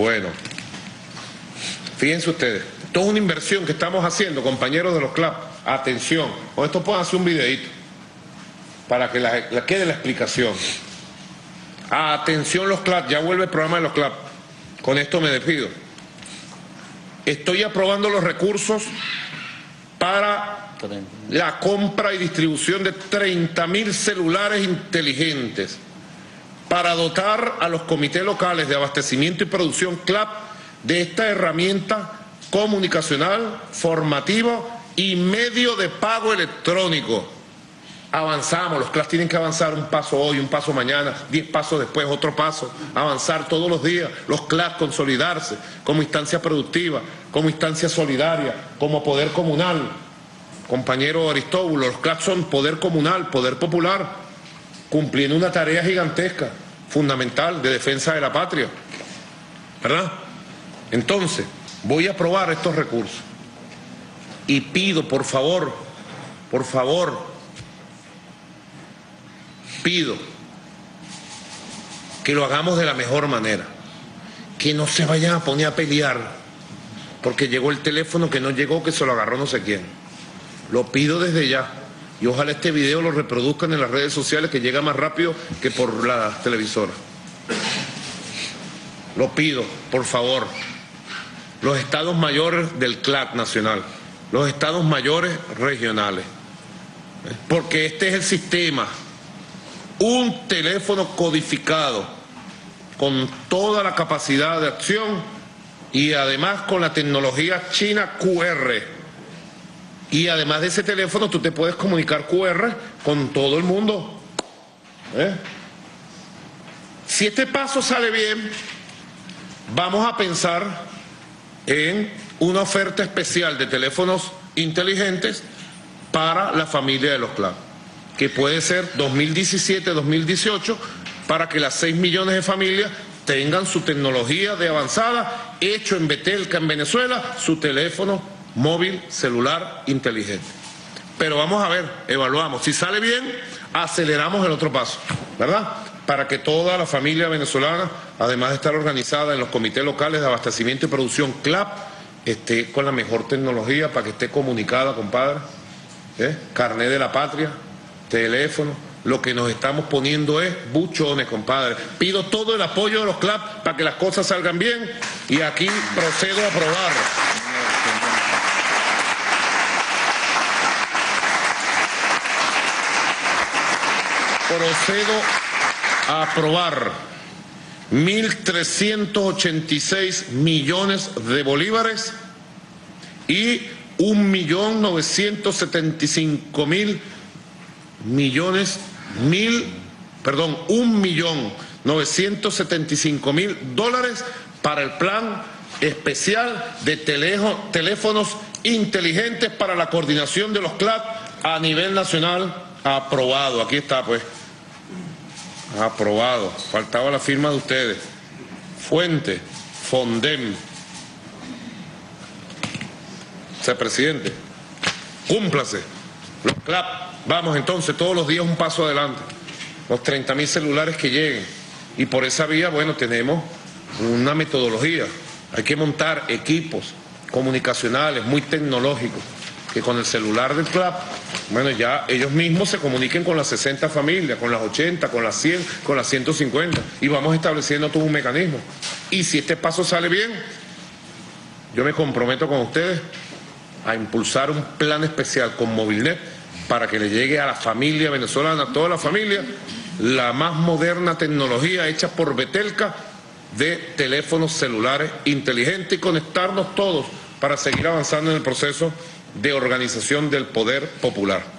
Bueno, fíjense ustedes, esto es una inversión que estamos haciendo, compañeros de los clubs. Atención, con esto pueden hacer un videito para que la, quede la explicación. Atención los clubs, ya vuelve el programa de los clubs. Con esto me despido. Estoy aprobando los recursos para la compra y distribución de 30 mil celulares inteligentes para dotar a los comités locales de abastecimiento y producción CLAP de esta herramienta comunicacional, formativa y medio de pago electrónico. Avanzamos, los CLAP tienen que avanzar un paso hoy, un paso mañana, diez pasos después, otro paso, avanzar todos los días, los CLAP consolidarse como instancia productiva, como instancia solidaria, como poder comunal. Compañero Aristóbulo, los CLAP son poder comunal, poder popular, cumpliendo una tarea gigantesca, fundamental, de defensa de la patria. ¿Verdad? Entonces, voy a aprobar estos recursos y pido, por favor, por favor, pido que lo hagamos de la mejor manera, que no se vayan a poner a pelear, porque llegó el teléfono que no llegó, que se lo agarró no sé quién. Lo pido desde ya. Y ojalá este video lo reproduzcan en las redes sociales que llega más rápido que por la televisora. Lo pido, por favor. Los estados mayores del CLAC nacional, los estados mayores regionales. Porque este es el sistema. Un teléfono codificado con toda la capacidad de acción y además con la tecnología china QR y además de ese teléfono, tú te puedes comunicar QR con todo el mundo. ¿Eh? Si este paso sale bien, vamos a pensar en una oferta especial de teléfonos inteligentes para la familia de los CLAP, que puede ser 2017-2018, para que las 6 millones de familias tengan su tecnología de avanzada, hecho en Betelca, en Venezuela, su teléfono móvil, celular, inteligente. Pero vamos a ver, evaluamos. Si sale bien, aceleramos el otro paso, ¿verdad? Para que toda la familia venezolana, además de estar organizada en los comités locales de abastecimiento y producción CLAP, esté con la mejor tecnología para que esté comunicada, compadre. ¿Eh? Carné de la patria, teléfono. Lo que nos estamos poniendo es buchones, compadre. Pido todo el apoyo de los CLAP para que las cosas salgan bien y aquí procedo a aprobar. Procedo a aprobar 1.386 millones de bolívares y 1.975.000 millones, mil, perdón, 1.975.000 dólares para el plan especial de teléfonos inteligentes para la coordinación de los CLAP a nivel nacional aprobado. Aquí está, pues. Aprobado. Faltaba la firma de ustedes. Fuente, Fondem. Presidente, cúmplase. Los CLAP, vamos entonces todos los días un paso adelante. Los 30 mil celulares que lleguen. Y por esa vía, bueno, tenemos una metodología. Hay que montar equipos comunicacionales muy tecnológicos que con el celular del club, bueno, ya ellos mismos se comuniquen con las 60 familias, con las 80, con las 100, con las 150, y vamos estableciendo todo un mecanismo. Y si este paso sale bien, yo me comprometo con ustedes a impulsar un plan especial con Movilnet para que le llegue a la familia venezolana, a toda la familia, la más moderna tecnología hecha por Betelca de teléfonos celulares inteligentes y conectarnos todos para seguir avanzando en el proceso de organización del poder popular.